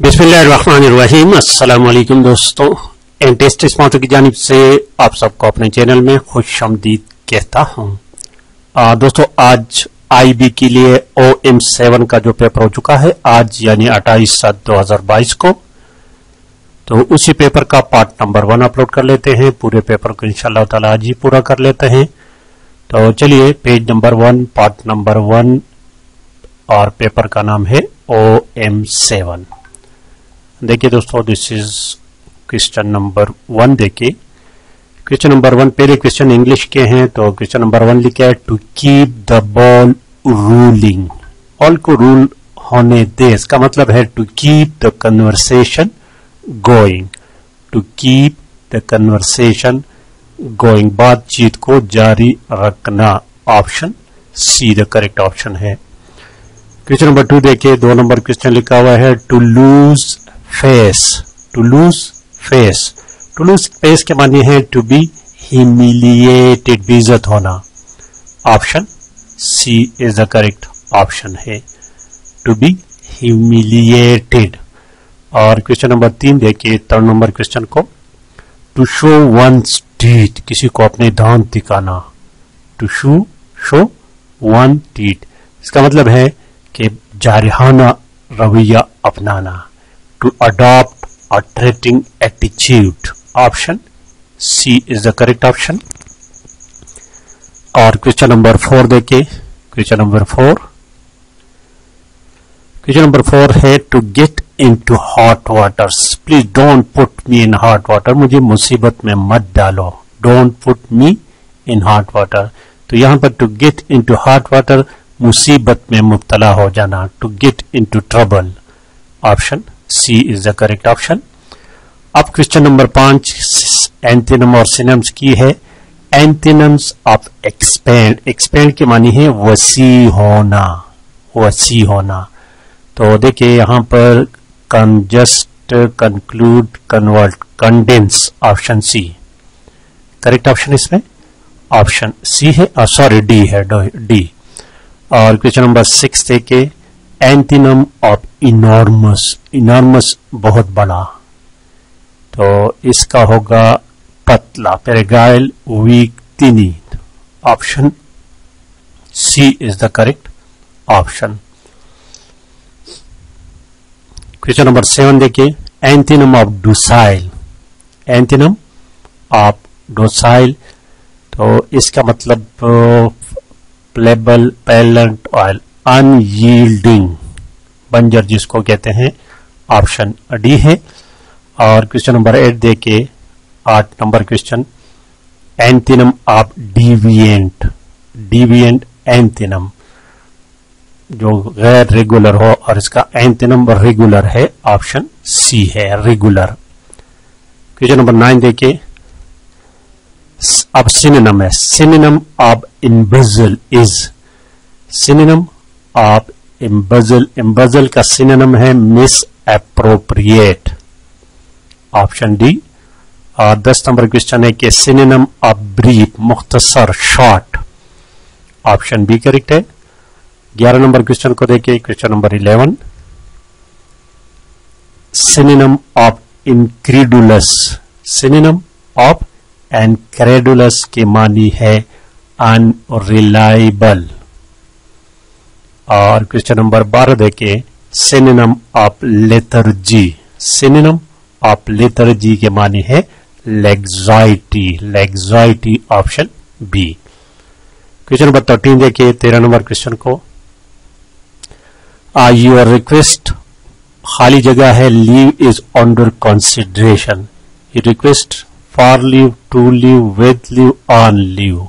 अस्सलाम वालेकुम दोस्तों। एंटेस्ट स्पॉन्सर की जानिब से आप सबको अपने चैनल में खुश आमदीद कहता हूँ। दोस्तों, आज आईबी के लिए ओ एम सेवन का जो पेपर हो चुका है, आज यानी अट्ठाईस सात दो हज़ार बाईस को तो उसी पेपर का पार्ट नंबर वन अपलोड कर लेते हैं। पूरे पेपर को इंशाल्लाह ताला आज ही पूरा कर लेते हैं। तो चलिए page number one part number one और पेपर का नाम है ओ एम सेवन। देखिए दोस्तों this is question number one देखिए। क्वेश्चन नंबर वन पहले क्वेश्चन इंग्लिश के हैं तो क्वेश्चन नंबर वन लिखा है to keep the ball rolling all को रूल होने दे, इसका मतलब है to keep the conversation going to keep the conversation going बातचीत को जारी रखना। Option C the correct option है। क्वेश्चन नंबर टू देखिए, दो नंबर क्वेश्चन लिखा हुआ है to lose face to lose face to lose face के मानी है टू बी हिमिलिएटेड बेइज्जत होना. Option C is the correct option है. टू बी ह्यूमिलिएटेड और क्वेश्चन नंबर तीन देखिए थर्ड नंबर क्वेश्चन को. टू शो वन टीट किसी को अपने दांत दिखाना. To show show one teeth इसका मतलब है कि जारहाना रवैया अपनाना. To adopt a threatening attitude. Option C is the correct option. और क्वेश्चन नंबर फोर देखिए। Question number four question number four है to get into hot water please don't put me in hot water मुझे मुसीबत में मत डालो। Don't put me in hot water तो यहाँ पर to get into hot water मुसीबत में मुबतला हो जाना। To get into trouble option C is the correct option अब क्वेश्चन नंबर पाँच एंथीनम और सिनम्स की है। एंथीनम्स ऑफ़ एक्सपेंड एक्सपेंड के मानी है वसी होना वसी होना। तो देखिए, यहाँ पर congest conclude convert condense option C correct option इसमें? ऑप्शन सी है सॉरी डी है डी और क्वेश्चन नंबर सिक्स देखिए। एंटीनम ऑफ़ इनॉर्मस इनॉर्मस बहुत बड़ा। तो इसका होगा पतला fragile weak tiny option C is the correct option question number seven देखिए। Antonym of docile antonym of docile तो इसका मतलब प्लेबल पैलेंट ऑयल अनयील्डिंग। बंजर जिसको कहते हैं, ऑप्शन डी है। और क्वेश्चन नंबर एट देखे आठ number question. Antonym of deviant. Deviant antonym. जो गैर रेगुलर हो और इसका एंथिनम रेगुलर है, ऑप्शन सी है, रेगुलर। क्वेश्चन नंबर नाइन देखिए। अब सिनेनम है। Synonym of embezzle is. Synonym of embezzle embezzle का सिनेम है मिस अप्रोप्रिएट ऑप्शन डी दस नंबर क्वेश्चन है कि सिनेम ऑफ़ ब्रीफ मुख्तसर शॉर्ट ऑप्शन बी करेक्ट है। ग्यारह नंबर क्वेश्चन को देखिए question number eleven synonym of incredulous synonym of incredulous के मानी है अनरिलायबल और क्वेश्चन नंबर बारह देखिए। सिनेम ऑफ़ लेथर्जी सिनेम ऑफ़ लेथर्जी के माने है laxity laxity option B question number thirteen देखिए, तेरह नंबर क्वेश्चन को। आ यूर रिक्वेस्ट खाली जगह है leave is under consideration request for leave to leave with leave on leave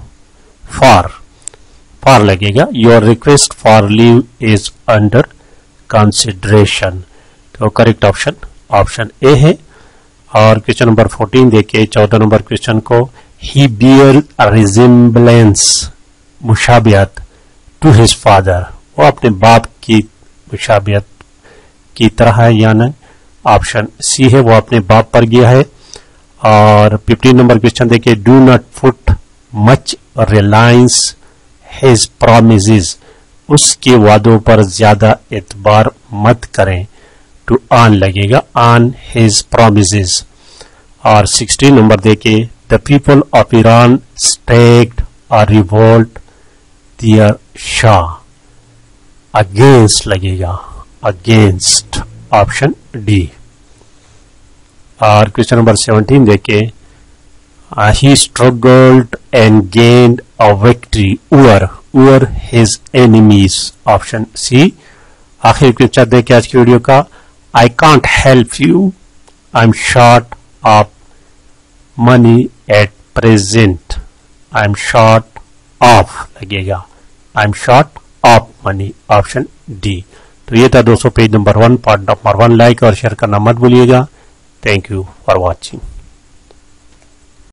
for for लगेगा। Your request for leave is under consideration तो correct option option A है। और क्वेश्चन नंबर 14 देखिए, चौदह नंबर क्वेश्चन को ही बियर रिजिम्बलेंस मुशाबियत to his father वो अपने बाप की मुशाबियत की तरह है या नहीं ऑप्शन सी है। वो अपने बाप पर गया है। और 15 नंबर क्वेश्चन देखिए do not put much reliance his promise उसके वादों पर ज़्यादा एतबार मत करें टू अर्न लगेगा ऑन हिज प्रोमिस और सिक्सटीन नंबर देखे the people of Iran staged और रिवोल्ट दियर शाह अगेंस्ट लगेगा अगेंस्ट ऑप्शन डी और क्वेश्चन नंबर सेवनटीन देखे he struggled and gained a victory over over his enemies option C आखिर picture देखे आज की वीडियो का I can't help you I am short of money at present I am short of लगेगा। I am short of money option D तो ये था दोस्तों page number one part number one like और शेयर करना मत भूलिएगा। Thank you for watching